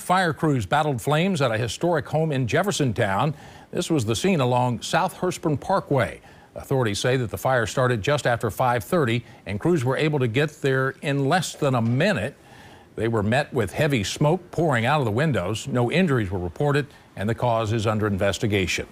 Fire crews battled flames at a historic home in Jeffersontown. This was the scene along South Hurstbourne Parkway. Authorities say that the fire started just after 5:30 and crews were able to get there in less than a minute. They were met with heavy smoke pouring out of the windows. No injuries were reported and the cause is under investigation.